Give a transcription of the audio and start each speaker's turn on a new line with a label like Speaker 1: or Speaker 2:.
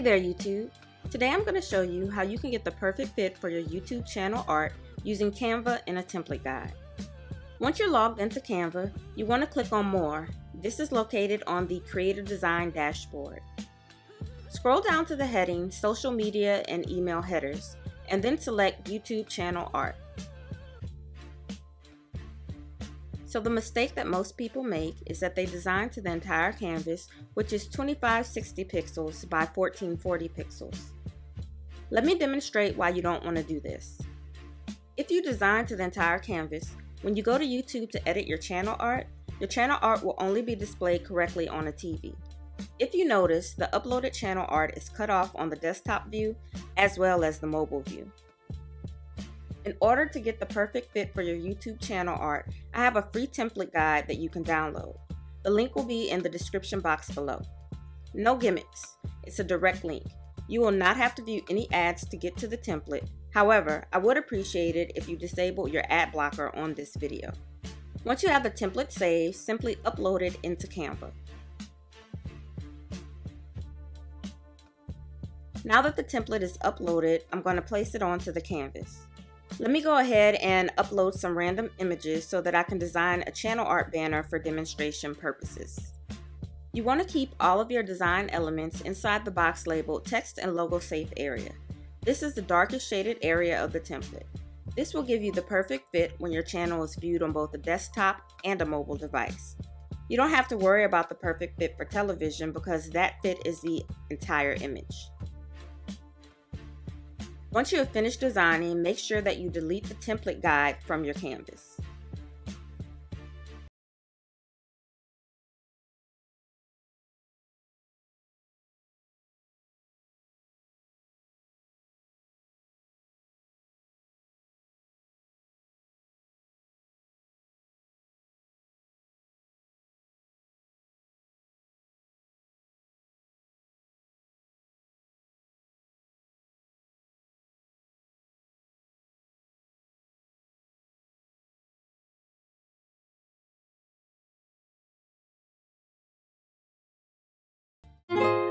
Speaker 1: there YouTube! Today I'm going to show you how you can get the perfect fit for your YouTube channel art using Canva in a template guide. Once you're logged into Canva, you want to click on More. This is located on the Creative Design dashboard. Scroll down to the heading Social Media and Email Headers, and then select YouTube Channel Art. So the mistake that most people make is that they design to the entire canvas, which is 2560 pixels by 1440 pixels. Let me demonstrate why you don't want to do this. If you design to the entire canvas, when you go to YouTube to edit your channel art, your channel art will only be displayed correctly on a TV. If you notice, the uploaded channel art is cut off on the desktop view as well as the mobile view. In order to get the perfect fit for your YouTube channel art, I have a free template guide that you can download. The link will be in the description box below. No gimmicks, it's a direct link. You will not have to view any ads to get to the template. However, I would appreciate it if you disable your ad blocker on this video. Once you have the template saved, simply upload it into Canva. Now that the template is uploaded, I'm going to place it onto the canvas. Let me go ahead and upload some random images so that I can design a channel art banner for demonstration purposes. You want to keep all of your design elements inside the box labeled text and logo safe area. This is the darkest shaded area of the template. This will give you the perfect fit when your channel is viewed on both a desktop and a mobile device. You don't have to worry about the perfect fit for television because that fit is the entire image. Once you have finished designing, make sure that you delete the template guide from your canvas.
Speaker 2: Música